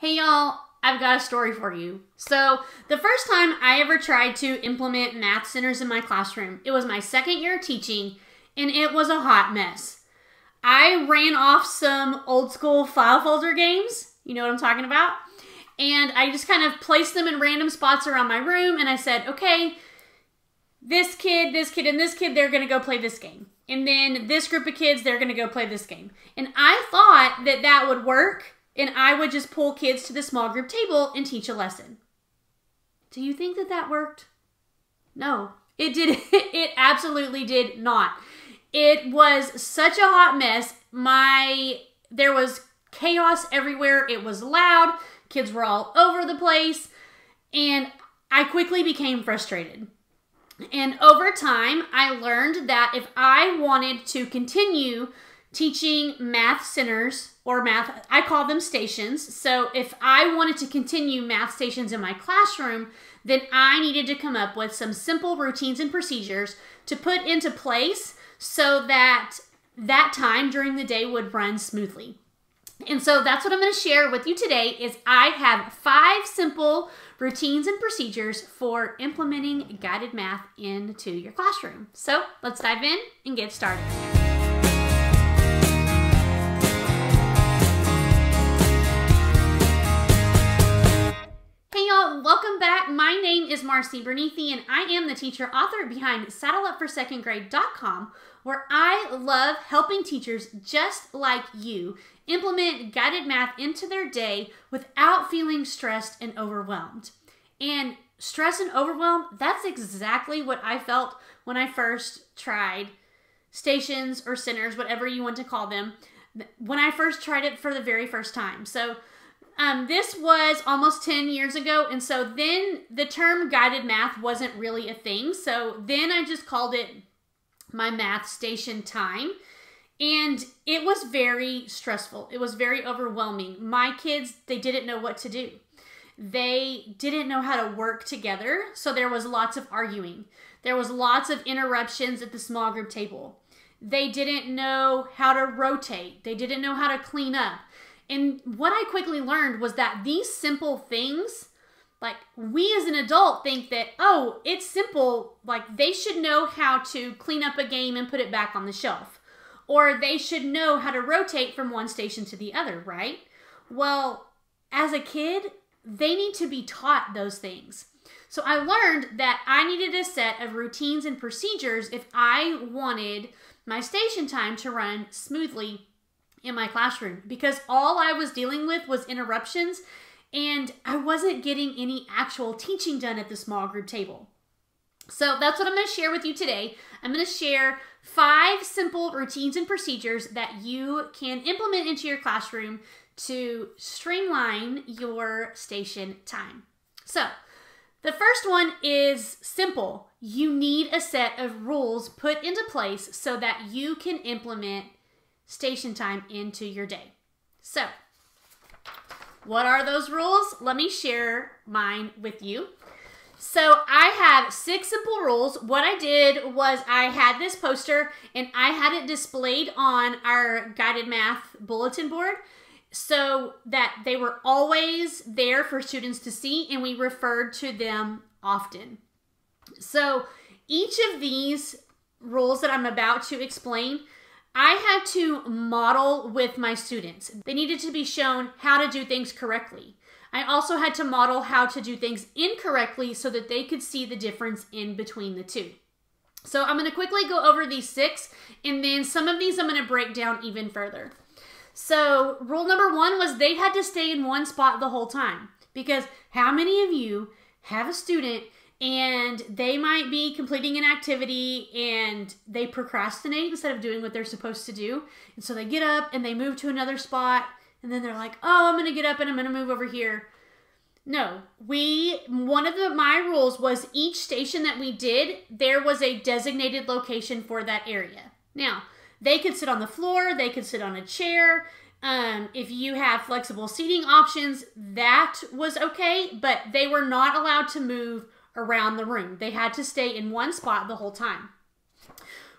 Hey y'all, I've got a story for you. So, the first time I ever tried to implement math centers in my classroom, it was my second year teaching, and it was a hot mess. I ran off some old school file folder games, you know what I'm talking about? And I just kind of placed them in random spots around my room, and I said, okay, this kid, this kid, and this kid, they're gonna go play this game. And then this group of kids, they're gonna go play this game. And I thought that that would work and I would just pull kids to the small group table and teach a lesson. Do you think that that worked? No, it did. It absolutely did not. It was such a hot mess. My there was chaos everywhere. It was loud. Kids were all over the place, and I quickly became frustrated. And over time, I learned that if I wanted to continue teaching math centers or math, I call them stations. So if I wanted to continue math stations in my classroom, then I needed to come up with some simple routines and procedures to put into place so that that time during the day would run smoothly. And so that's what I'm going to share with you today is I have five simple routines and procedures for implementing guided math into your classroom. So let's dive in and get started. My name is Marcy Bernethy and I am the teacher author behind saddleupforsecondgrade.com where I love helping teachers just like you implement guided math into their day without feeling stressed and overwhelmed. And stress and overwhelm, that's exactly what I felt when I first tried stations or centers, whatever you want to call them, when I first tried it for the very first time. So um, this was almost 10 years ago, and so then the term guided math wasn't really a thing. So then I just called it my math station time. And it was very stressful. It was very overwhelming. My kids, they didn't know what to do. They didn't know how to work together, so there was lots of arguing. There was lots of interruptions at the small group table. They didn't know how to rotate. They didn't know how to clean up. And what I quickly learned was that these simple things, like we as an adult think that, oh, it's simple, like they should know how to clean up a game and put it back on the shelf. Or they should know how to rotate from one station to the other, right? Well, as a kid, they need to be taught those things. So I learned that I needed a set of routines and procedures if I wanted my station time to run smoothly in my classroom because all I was dealing with was interruptions and I wasn't getting any actual teaching done at the small group table. So that's what I'm going to share with you today. I'm going to share five simple routines and procedures that you can implement into your classroom to streamline your station time. So, the first one is simple. You need a set of rules put into place so that you can implement station time into your day. So, what are those rules? Let me share mine with you. So, I have six simple rules. What I did was I had this poster and I had it displayed on our guided math bulletin board so that they were always there for students to see and we referred to them often. So, each of these rules that I'm about to explain I had to model with my students. They needed to be shown how to do things correctly. I also had to model how to do things incorrectly so that they could see the difference in between the two. So I'm going to quickly go over these six, and then some of these I'm going to break down even further. So rule number one was they had to stay in one spot the whole time. Because how many of you have a student and they might be completing an activity and they procrastinate instead of doing what they're supposed to do. And so they get up and they move to another spot and then they're like, "Oh, I'm going to get up and I'm going to move over here." No, we one of the my rules was each station that we did, there was a designated location for that area. Now, they could sit on the floor, they could sit on a chair. Um, if you have flexible seating options, that was okay, but they were not allowed to move around the room. They had to stay in one spot the whole time.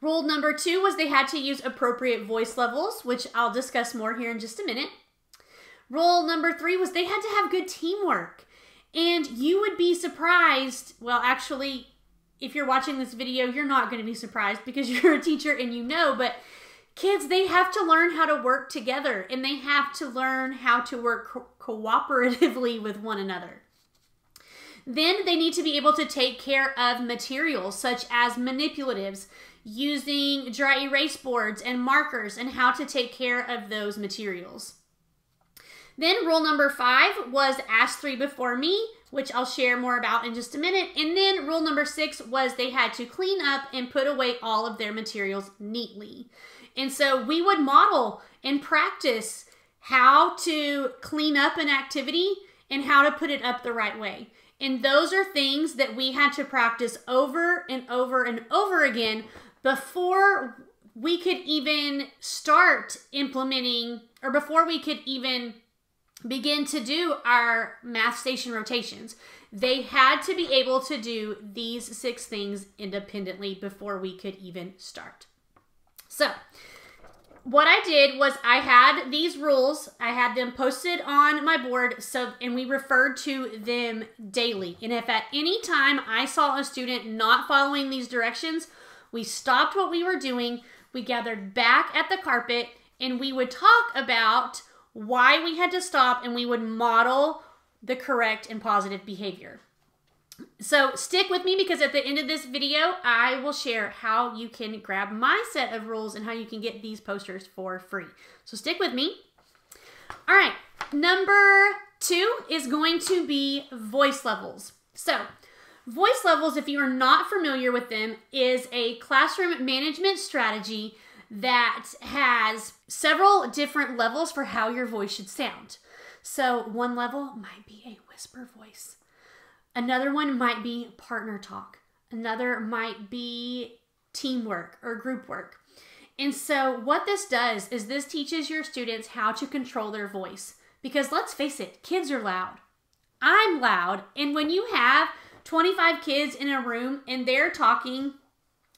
Rule number two was they had to use appropriate voice levels, which I'll discuss more here in just a minute. Rule number three was they had to have good teamwork. And you would be surprised. Well, actually, if you're watching this video, you're not going to be surprised because you're a teacher and you know, but kids, they have to learn how to work together and they have to learn how to work co- cooperatively with one another. Then they need to be able to take care of materials such as manipulatives, using dry erase boards and markers, and how to take care of those materials. Then rule number five was ask three before me, which I'll share more about in just a minute. And then rule number six was they had to clean up and put away all of their materials neatly. And so we would model and practice how to clean up an activity and how to put it up the right way. And those are things that we had to practice over and over and over again before we could even start implementing or before we could even begin to do our math station rotations. They had to be able to do these six things independently before we could even start. So, what I did was I had these rules. I had them posted on my board so and we referred to them daily. And if at any time I saw a student not following these directions, we stopped what we were doing, we gathered back at the carpet and we would talk about why we had to stop and we would model the correct and positive behavior. So stick with me because at the end of this video, I will share how you can grab my set of rules and how you can get these posters for free. So stick with me. All right, number two is going to be voice levels. So voice levels, if you are not familiar with them, is a classroom management strategy that has several different levels for how your voice should sound. So one level might be a whisper voice. Another one might be partner talk. Another might be teamwork or group work. And so, what this does is this teaches your students how to control their voice. Because let's face it, kids are loud. I'm loud. And when you have 25 kids in a room and they're talking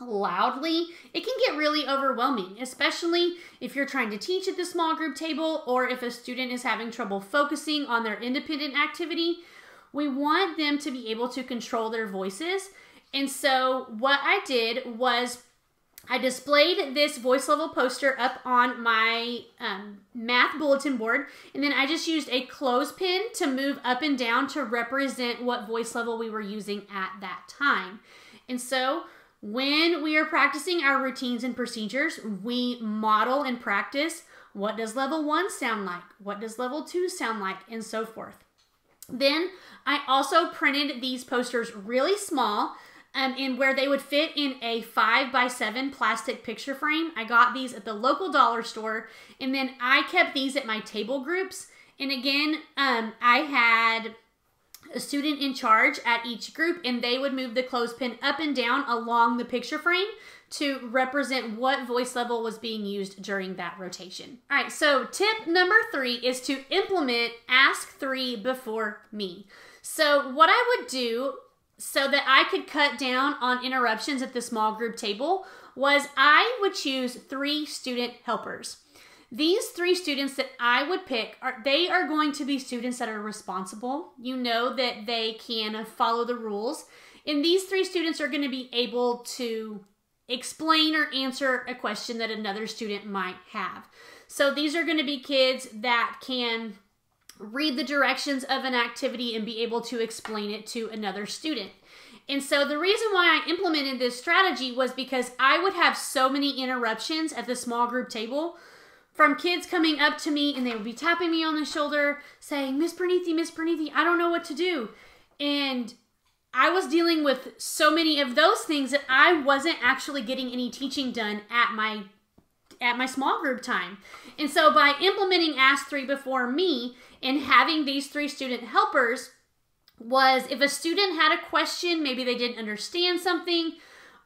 loudly, it can get really overwhelming, especially if you're trying to teach at the small group table or if a student is having trouble focusing on their independent activity we want them to be able to control their voices. And so what I did was I displayed this voice level poster up on my um, math bulletin board, and then I just used a clothespin to move up and down to represent what voice level we were using at that time. And so when we are practicing our routines and procedures, we model and practice what does level one sound like, what does level two sound like, and so forth. Then I also printed these posters really small um, and where they would fit in a five by seven plastic picture frame. I got these at the local dollar store and then I kept these at my table groups. And again, um, I had a student in charge at each group and they would move the clothespin up and down along the picture frame to represent what voice level was being used during that rotation. All right, so tip number three is to implement ask three before me. So what I would do so that I could cut down on interruptions at the small group table was I would choose three student helpers. These three students that I would pick are they are going to be students that are responsible. You know that they can follow the rules. And these three students are going to be able to explain or answer a question that another student might have. So these are going to be kids that can read the directions of an activity and be able to explain it to another student. And so the reason why I implemented this strategy was because I would have so many interruptions at the small group table from kids coming up to me and they would be tapping me on the shoulder saying, Miss Bernethy, Miss Bernethy, I don't know what to do. And I was dealing with so many of those things that I wasn't actually getting any teaching done at my at my small group time. And so by implementing Ask 3 before me and having these three student helpers was if a student had a question, maybe they didn't understand something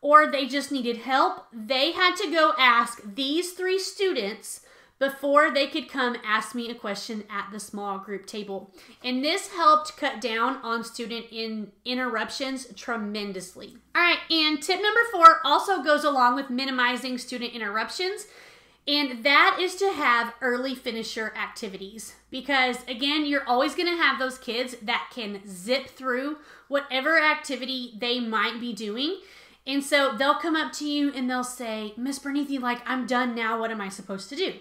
or they just needed help, they had to go ask these three students before they could come ask me a question at the small group table. And this helped cut down on student in interruptions tremendously. All right, and tip number four also goes along with minimizing student interruptions. And that is to have early finisher activities because, again, you're always going to have those kids that can zip through whatever activity they might be doing. And so they'll come up to you and they'll say, Miss Bernethy, like, I'm done now. What am I supposed to do?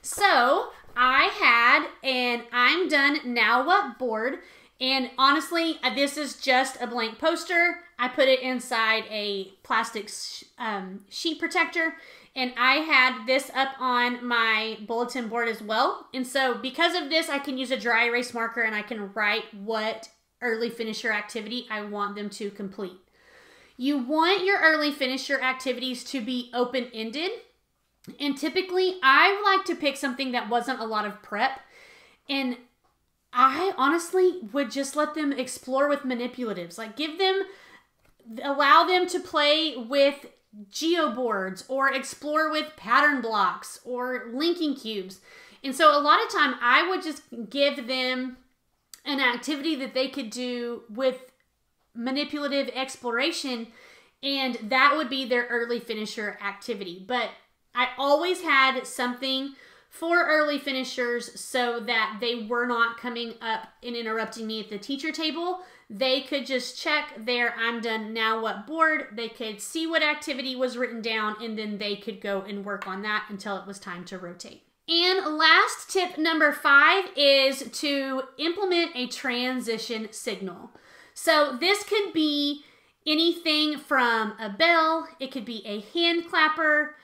So I had an I'm done now what board. And honestly, uh, this is just a blank poster. I put it inside a plastic um, sheet protector and I had this up on my bulletin board as well. And so because of this, I can use a dry erase marker and I can write what early finisher activity I want them to complete. You want your early finisher activities to be open-ended. And typically, I like to pick something that wasn't a lot of prep. And I honestly would just let them explore with manipulatives. Like give them allow them to play with geoboards or explore with pattern blocks or linking cubes. And so a lot of time I would just give them an activity that they could do with manipulative exploration and that would be their early finisher activity. But I always had something for early finishers so that they were not coming up and interrupting me at the teacher table. They could just check their I'm done now what board. They could see what activity was written down and then they could go and work on that until it was time to rotate. And last tip number five is to implement a transition signal. So this could be anything from a bell, it could be a hand clapper,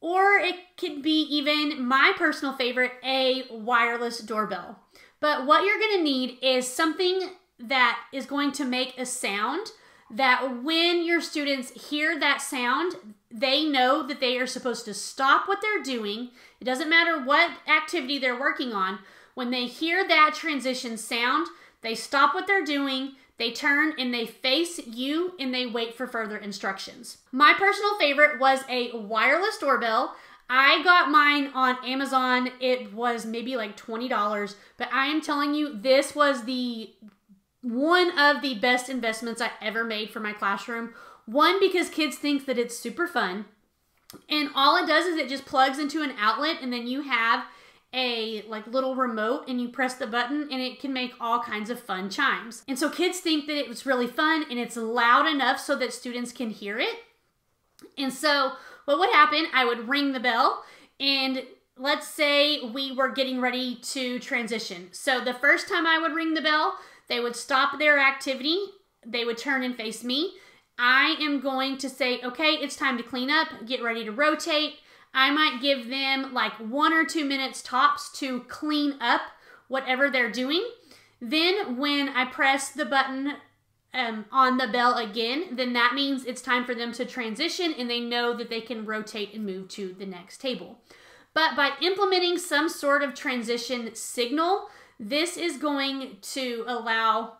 or it could be even my personal favorite, a wireless doorbell. But what you're going to need is something that is going to make a sound that when your students hear that sound, they know that they are supposed to stop what they're doing. It doesn't matter what activity they're working on. When they hear that transition sound, they stop what they're doing, they turn and they face you and they wait for further instructions. My personal favorite was a wireless doorbell. I got mine on Amazon. It was maybe like $20, but I am telling you, this was the one of the best investments I ever made for my classroom. One, because kids think that it's super fun. And all it does is it just plugs into an outlet and then you have a like little remote and you press the button and it can make all kinds of fun chimes. And so kids think that it was really fun and it's loud enough so that students can hear it. And so what would happen, I would ring the bell and let's say we were getting ready to transition. So the first time I would ring the bell, they would stop their activity, they would turn and face me. I am going to say, okay, it's time to clean up, get ready to rotate. I might give them like one or two minutes tops to clean up whatever they're doing. Then when I press the button um, on the bell again, then that means it's time for them to transition and they know that they can rotate and move to the next table. But by implementing some sort of transition signal, this is going to allow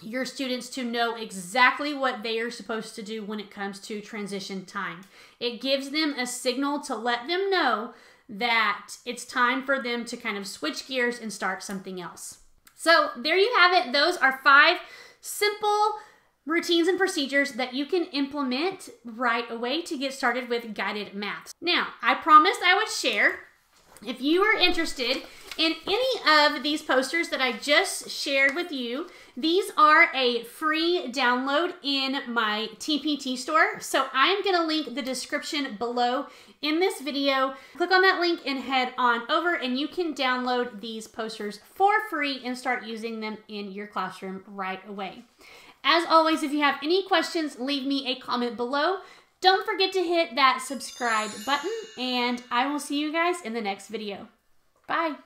your students to know exactly what they are supposed to do when it comes to transition time. It gives them a signal to let them know that it's time for them to kind of switch gears and start something else. So there you have it. Those are five simple routines and procedures that you can implement right away to get started with guided math. Now, I promised I would share. If you are interested in any of these posters that I just shared with you, these are a free download in my TPT store. So I'm gonna link the description below in this video. Click on that link and head on over and you can download these posters for free and start using them in your classroom right away. As always, if you have any questions, leave me a comment below. Don't forget to hit that subscribe button and I will see you guys in the next video. Bye.